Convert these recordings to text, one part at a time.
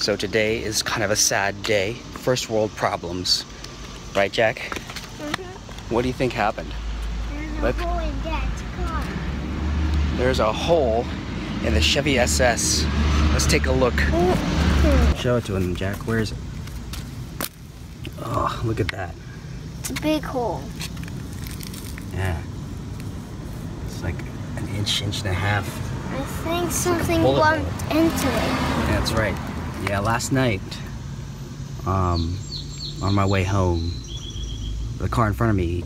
So today is kind of a sad day. First world problems. Right, Jack? Mm-hmm. What do you think happened? There's a hole in Dad's car. There's a hole in the Chevy SS. Let's take a look. Show it to him, Jack. Where is it? Oh, look at that. It's a big hole. Yeah. It's like an inch, inch and a half. I think something bullet bumped into it. Yeah, That's right. Yeah, last night, um, on my way home, the car in front of me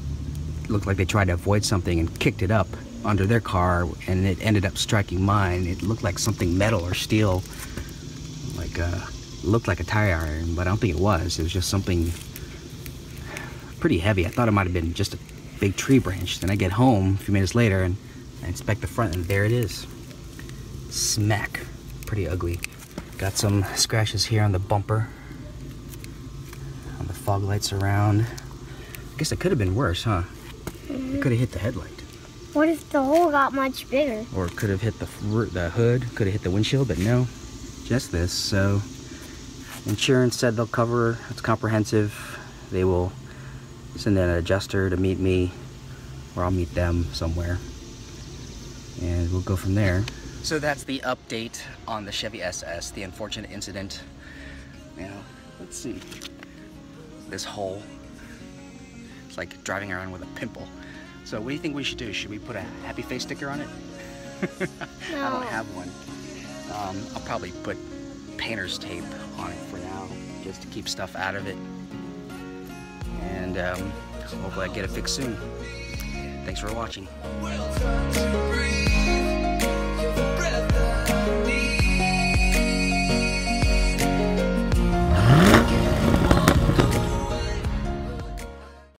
looked like they tried to avoid something and kicked it up under their car, and it ended up striking mine. It looked like something metal or steel, like uh, looked like a tire iron, but I don't think it was. It was just something pretty heavy. I thought it might have been just a big tree branch. Then I get home a few minutes later and I inspect the front, and there it is. Smack. Pretty ugly. Got some scratches here on the bumper, on the fog lights around. I guess it could have been worse, huh? It could have hit the headlight, What if the hole got much bigger? or it could have hit the the hood, could have hit the windshield, but no, just this. So, insurance said they'll cover. It's comprehensive. They will send an adjuster to meet me, or I'll meet them somewhere, and we'll go from there. So that's the update on the Chevy SS, the unfortunate incident. Now, let's see. This hole. It's like driving around with a pimple. So what do you think we should do? Should we put a happy face sticker on it? no. I don't have one. Um, I'll probably put painter's tape on it for now, just to keep stuff out of it. And um, hopefully I get it fixed soon. Thanks for watching.